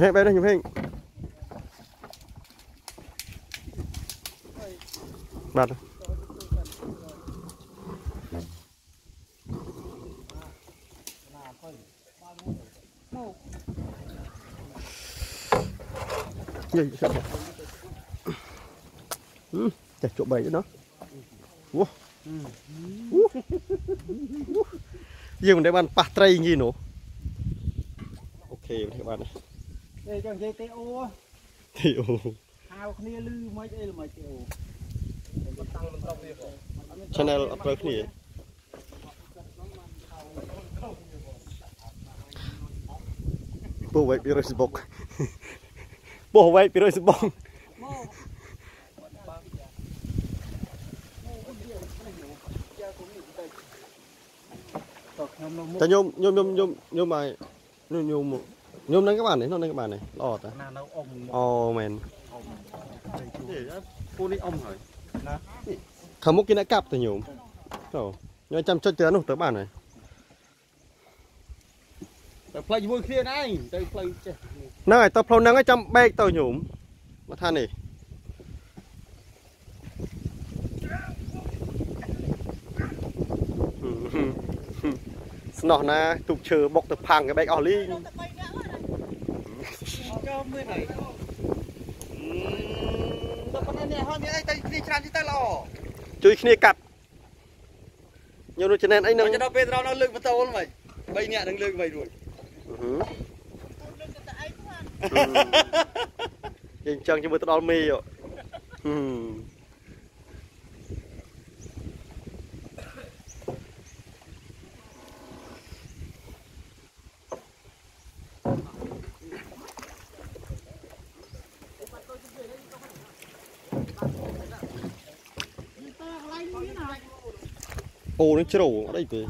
ហេបែរនេះខ្ញុំហេងបាទយាយសាប់ហឹមចេះជក់បែកណាវោះយើងមិនដែលបានប៉ះត្រីយីនោះអូខេបា នហើយទេចឹងនិយាយទេអូទីអូហៅគ្នាលឺមិនអីល្មិចទេអូ channel អត់ត្រូវគ្នាពោះវែកពី Facebook ពោះវែកពី Facebook តោះខ្ញុំនៅមុខតែញោមញោមញោមញោមញោមមកញោមញោមញោមហ្នឹងក៏ បានដែរនោះហ្នឹងក៏បានដែរល្អតាណានៅអ៊ំអូមែនពូនេះអ៊ំហើយខាងមុខគេអ្នកកាប់ទៅញោមទៅញោមចាំចុចទៅអានោះទៅបានហើយតែផ្លេចជាមួយគ្នាឯងទៅផ្លូវចេះហ្នឹងហើយទៅផ្លូវហ្នឹងហើយចាំបែកទៅញោមមកថានេះស្នោះណាទូកឈើបុកទៅផាំងគេបែកអស់លីងចូល មើលហើយទៅប៉ុណ្ណេះនេះហើយមានអីទៅគ្នាច្រើនទីទៅល្អជួយគ្នាកាត់ញោមនោះចំណែនអីនឹងមិនដល់ពេលត្រង់នៅលើកម៉ូតូហ្មង3នាក់នឹងលើកវិញរួចយើងចង់ជាមួយទៅដល់មេហឹ អូនឹងជ្រៅអត់អីទេ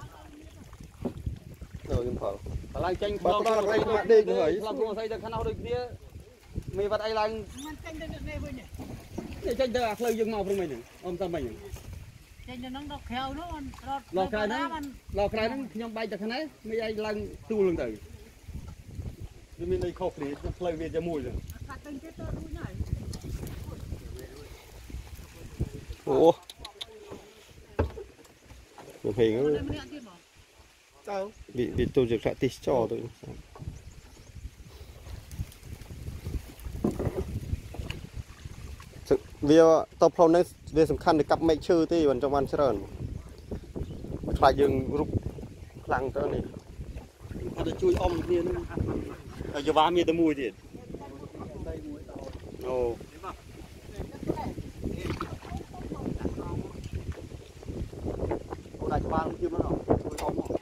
ទៅខ្ញុំផលបើឡើងចេញបងដល់កន្លែងមកដេកហ្នឹងហើយឡើងខ្លួនអស្អីទៅខ្នោះដូចគ្នាមេវត្តអីឡើងមិនចេញទៅនេះវិញនេះចេញទៅអាផ្លូវយើងមកព្រឹងមិញហ្នឹងអមតាមមិញហ្នឹងចេញទៅនឹងដល់ក្រៅនោះអត់ដល់ក្រៅហ្នឹងដល់ក្រៅហ្នឹងខ្ញុំបែកទៅខ្នេះមេឯងឡើងទូលហ្នឹងទៅវាមានអីខុសគ្នាក្នុងផ្លូវវាជាមួយហ្នឹងកាត់ទៅទៀតទៅរួចហើយ អូខ្ញុំហេងទៅម្នាក់ទៀតមកទៅវាវាទូជាប្រាក់ទេសចរទៅវាតផ្លូវហ្នឹងវាសំខាន់ទៅកាប់មែកឈើទេមិនចង់បានច្រើនខ្លាចយើងរុកខ្លាំងទៅនេះអត់ទៅជួយអមគ្នាហ្នឹងហើយយវ៉ាមានតែមួយទៀតអូ ដាច់បាងជឿមកជួយអមងាយទេវោ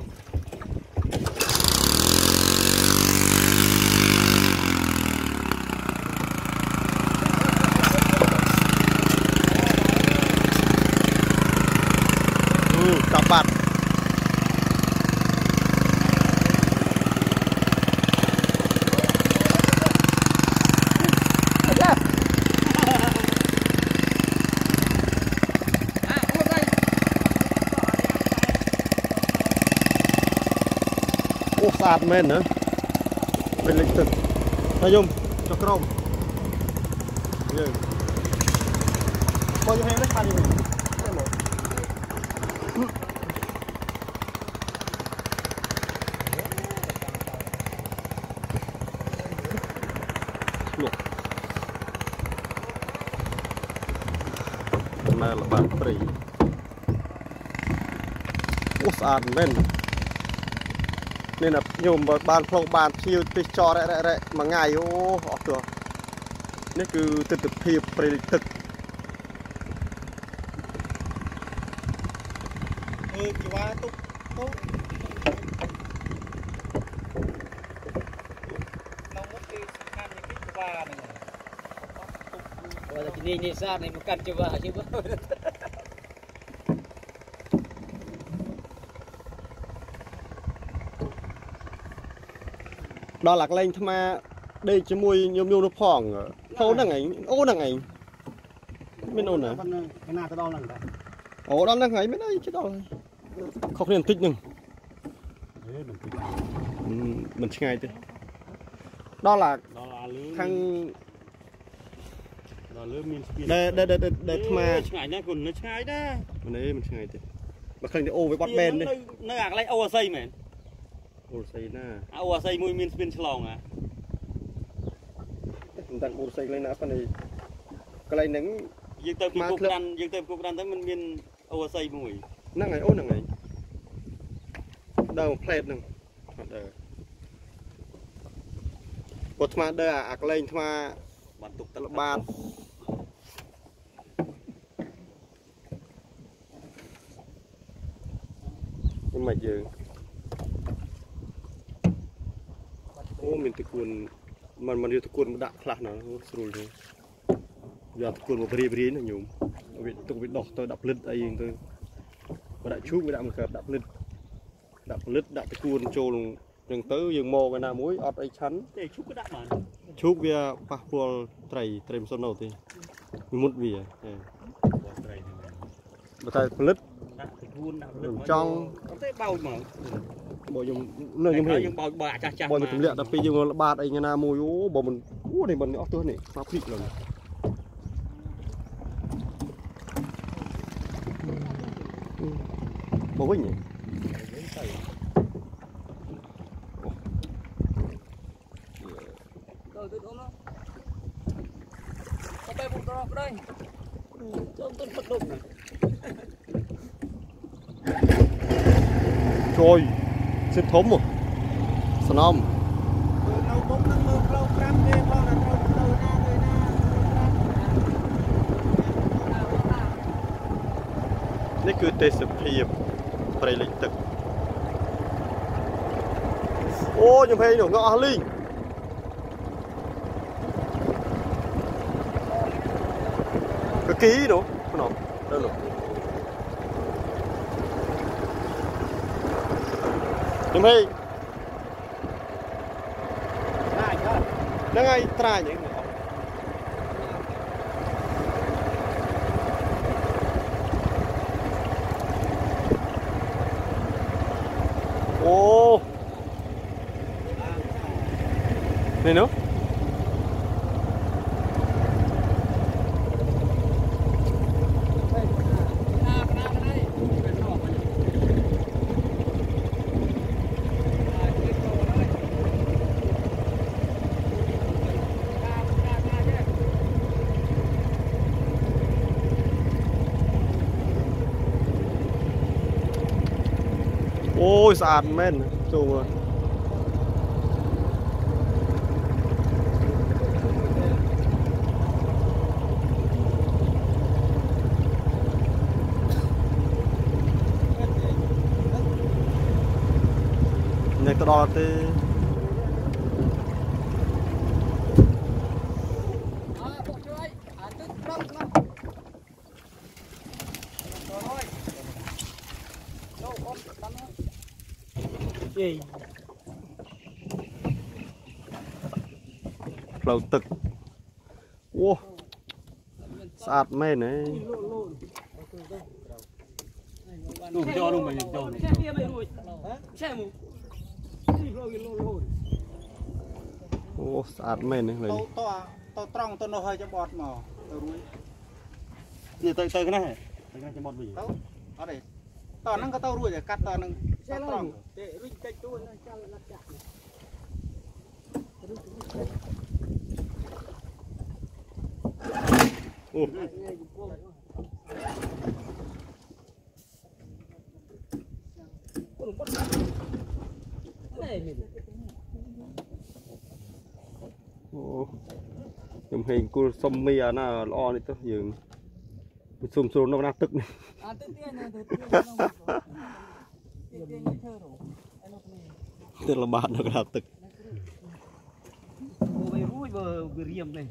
ស្អាតមែនណាពេលលិចទឹកហើយយំចុះក្រោមយើងបើយើងហេនេះខាងនេះដំណើរល្បាតព្រៃអូស្អាតមែន នេះណាញោមបើបានផ្លូវបានភៀវទេសចររ៉ែរ៉ែរ៉ែមួយថ្ងៃអូអស់ទោះនេះគឺទិដ្ឋភាពព្រៃលិចទឹកលើកជីវ៉ាទុកទុកក្នុងនោះគឺសំខាន់ជាងគេជីវ៉ាហ្នឹងបើតែជំនាញនេសាទនេះមកកាត់ច្បាស់ជិះបើ ដល់អាកន្លែងថ្មដេកជាមួយញោមញោមនោះផងអូនហ្នឹងឯងអូនហ្នឹងឯងមានអូនណាប៉ុន្តែឯណាទៅដល់ហ្នឹងដែរអូដល់ហ្នឹងឯងមានអីជិះដល់ហើយខុសគ្នាបន្តិចហ្នឹងអេមិនពីហឹមមិនឆ្ងាយទេដល់អាដល់អាលឺខាងដល់លឺមានស្ពានដែលដែលដែលដែលថ្មឆ្ងាយណាស់គុណនៅឆ្ងាយដែរមិនអីមិនឆ្ងាយទេបើឃើញតែអូវាបត់បែនទេនៅអាកន្លែងអូអាស័យមែន អូស័យណាអាអូអាស័យមួយមានស្ពានឆ្លងអាមិនតាន់អូស័យកន្លែងណាប៉ុន្តែកន្លែងហ្នឹងយើងទៅពីមកគុកធ្លាប់ក្រាន់យើងទៅពីគុកក្រាន់ទៅมันមានអូអាស័យមួយហ្នឹងហើយអូនហ្នឹងហើយដើរផ្លែតហ្នឹងអត់ដើរពុតថ្មដើរអាអាកន្លែងថ្មបានទុកទឹកល្បាតមិនមកយើង អូមានតគួនមិនមិនយកតគួនមកដាក់ខ្លះណាស្រួលទេយកតគួនមកព្រីព្រីណាញោមវាទុកវាដោះទៅដាក់ផ្លិតអីហ្នឹងទៅបើដាក់ឈូកវាដាក់មកកើតដាក់ផ្លិតដាក់ផ្លិតដាក់តគួនចូលឹងទៅយើងមកឯណាមួយអត់អីឆាន់ទេឈូកក៏ដាក់បានឈូកវាប៉ះពាល់ត្រីត្រីមិនសុទ្ធនៅទេមុតវាទេបើតែផលិតដាក់ខ្លួនដាក់ផលិតចង់អត់ទេបោចមក បើខ្ញុំនៅខ្ញុំហេយើងបោចបើអាចាស់ចាស់បើមិនទម្លាក់ដល់ពេលយើងល្បាតអីថ្ងៃណាមួយអូបើមិនអូនេះមិនអស់ទោះនេះស្មាភ្លិចឡើងមកវិញហ៎ទៅទៅអូនទៅបែបមកដល់ đây ចូលទៅផឹកដុំជួយ សិតធំហ៎ស្នំនៅមុខនឹងមើលផ្លូវក្រាំទេផងតែត្រូវទៅណាទៅណានេះគឺទេសភាពព្រៃលិចទឹកអូខ្ញុំហេនោះងអស់លីងកគីនោះស្នំទៅនោះខ្ញុំហេណាចុះហ្នឹងហើយត្រាញហ្នឹងអូនេះនោះអូ យស្អាតមែនចូលមើលនេះទៅដល់ទេ អើបុកជួយអាទឹកត្រង់ក្នុងចូលអូនតាមនោះ យេផ្លូវទឹកអូស្អាតមែនហ៎នោះចូលនោះមិនចូលឆែវាមិនរួចឆែមកនេះរយលោលោអូស្អាតមែនហ្នឹងលេទៅងទៅទៅត្រង់ទៅនោះហើយចាំបត់មកទៅរួយនេះទៅទៅណាទៅណាចាំបត់វិញទៅអត់ទេតហ្នឹងក៏ទៅរួចដែរកាត់តហ្នឹង ទៅត្រង់ទេរួចតិចទួនៅចាំណាត់ចាក់អូថ្ងៃកំពុងពុំពុំនេះមានអូខ្ញុំហេងគូលសុំមីអាណាល្អនេះទៅយើងសុំស្រួលនៅណាទឹកនេះអាទៅទៀតទៅទៀតធ្វើរអីនោះគ្នា ទឹកលំបាកនៅក្រៅទឹកបើវារួយបើវារៀមនេះ